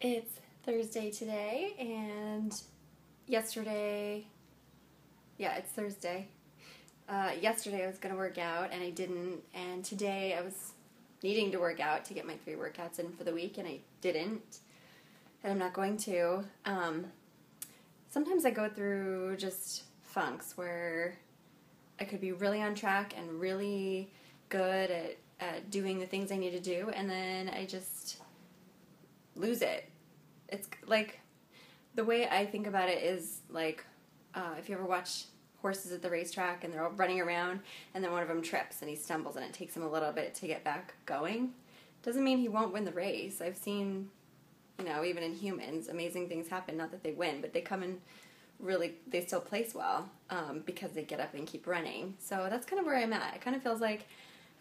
It's Thursday today, and yesterday, yeah, it's Thursday. Uh, yesterday I was going to work out, and I didn't, and today I was needing to work out to get my three workouts in for the week, and I didn't, and I'm not going to. Um, sometimes I go through just funks where I could be really on track and really good at, at doing the things I need to do, and then I just lose it. It's like the way I think about it is like uh, if you ever watch horses at the racetrack and they're all running around and then one of them trips and he stumbles and it takes him a little bit to get back going. Doesn't mean he won't win the race. I've seen, you know, even in humans, amazing things happen. Not that they win, but they come and really, they still place well um, because they get up and keep running. So that's kind of where I'm at. It kind of feels like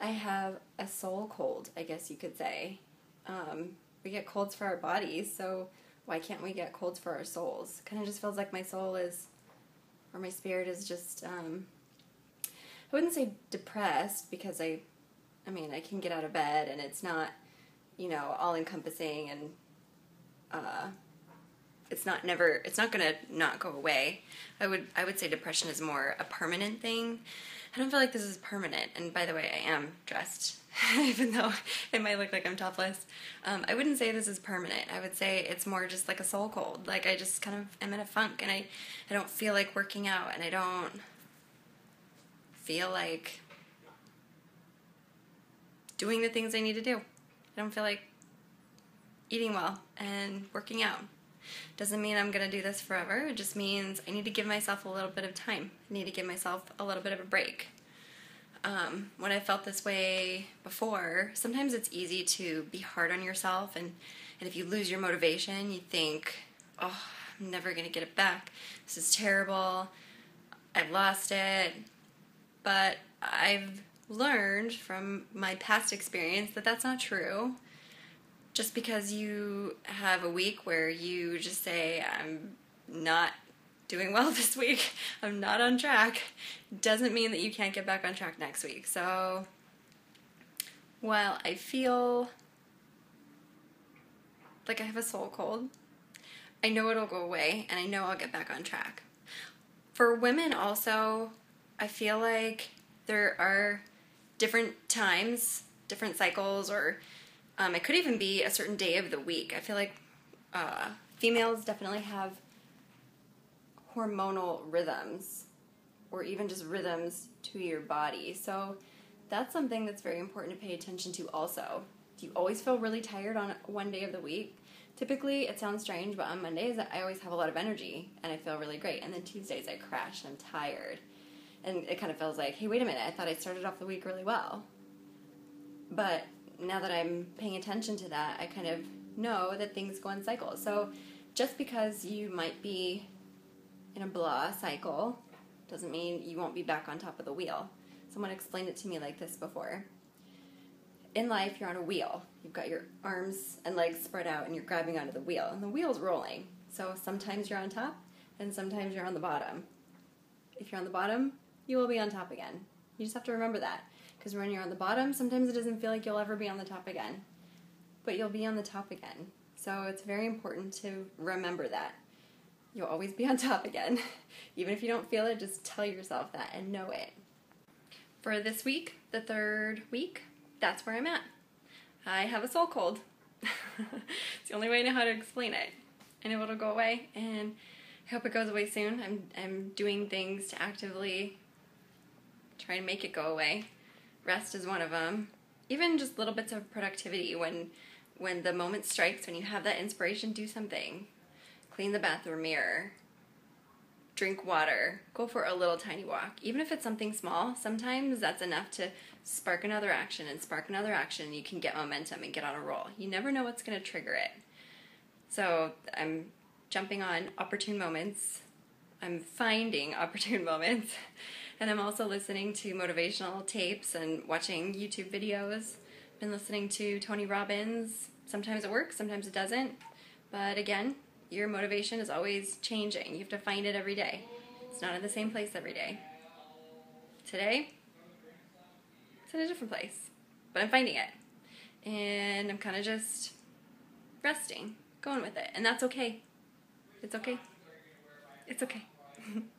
I have a soul cold, I guess you could say. Um, we get colds for our bodies, so why can't we get colds for our souls? Kind of just feels like my soul is, or my spirit is just, um, I wouldn't say depressed because I, I mean, I can get out of bed and it's not, you know, all encompassing and, uh, it's not never it's not gonna not go away. I would I would say depression is more a permanent thing. I don't feel like this is permanent. And by the way, I am dressed even though it might look like I'm topless. Um, I wouldn't say this is permanent. I would say it's more just like a soul cold. Like I just kind of am in a funk and I, I don't feel like working out and I don't feel like doing the things I need to do. I don't feel like eating well and working out. Doesn't mean I'm going to do this forever. It just means I need to give myself a little bit of time. I need to give myself a little bit of a break um, when I felt this way before, sometimes it's easy to be hard on yourself, and, and if you lose your motivation, you think, oh, I'm never going to get it back. This is terrible. I've lost it. But I've learned from my past experience that that's not true. Just because you have a week where you just say, I'm not doing well this week, I'm not on track, doesn't mean that you can't get back on track next week. So while I feel like I have a soul cold, I know it'll go away and I know I'll get back on track. For women, also, I feel like there are different times, different cycles, or um, it could even be a certain day of the week. I feel like uh, females definitely have hormonal rhythms or even just rhythms to your body. So that's something that's very important to pay attention to also. Do you always feel really tired on one day of the week? Typically, it sounds strange, but on Mondays, I always have a lot of energy and I feel really great. And then Tuesdays, I crash and I'm tired. And it kind of feels like, hey, wait a minute, I thought I started off the week really well. But now that I'm paying attention to that, I kind of know that things go in cycles. So just because you might be in a blah cycle doesn't mean you won't be back on top of the wheel. Someone explained it to me like this before. In life, you're on a wheel. You've got your arms and legs spread out and you're grabbing onto the wheel, and the wheel's rolling. So sometimes you're on top and sometimes you're on the bottom. If you're on the bottom, you will be on top again. You just have to remember that. Because when you're on the bottom, sometimes it doesn't feel like you'll ever be on the top again. But you'll be on the top again. So it's very important to remember that you'll always be on top again. Even if you don't feel it, just tell yourself that and know it. For this week, the third week, that's where I'm at. I have a soul cold. it's the only way I know how to explain it. I know it'll go away, and I hope it goes away soon. I'm I'm doing things to actively try and make it go away. Rest is one of them. Even just little bits of productivity when when the moment strikes, when you have that inspiration, do something clean the bathroom mirror, drink water, go for a little tiny walk. Even if it's something small, sometimes that's enough to spark another action and spark another action. You can get momentum and get on a roll. You never know what's going to trigger it. So I'm jumping on opportune moments. I'm finding opportune moments. And I'm also listening to motivational tapes and watching YouTube videos. Been listening to Tony Robbins. Sometimes it works, sometimes it doesn't. But again, your motivation is always changing. You have to find it every day. It's not in the same place every day. Today, it's in a different place, but I'm finding it. And I'm kind of just resting, going with it. And that's okay. It's okay. It's okay.